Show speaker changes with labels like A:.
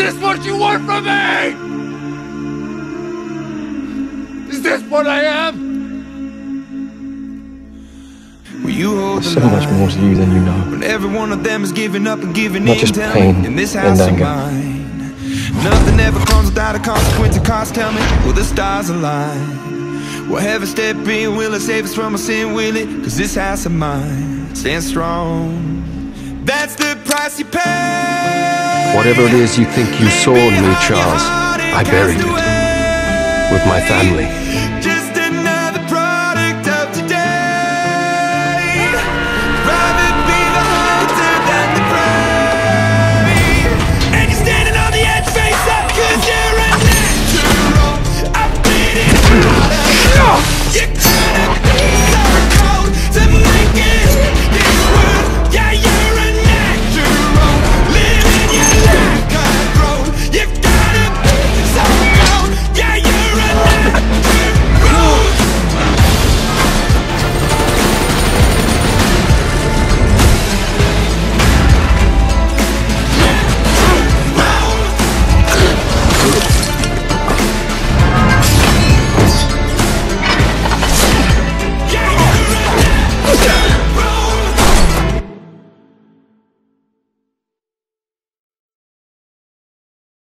A: this what you want from me? Is this what I am?
B: Will you hold
C: There's so much more to you than you know.
B: When every one of them is giving up and giving
C: Not
B: in
C: just pain
B: in this
C: and
B: house of
C: anger.
B: mine Nothing ever comes without a consequence of cost Tell me, will the stars align? Will heaven step in, will it save us from our sin, will it? Cause this house of mine stands strong That's the price you pay
D: Whatever it is you think you saw in me, Charles, I buried it. With my family.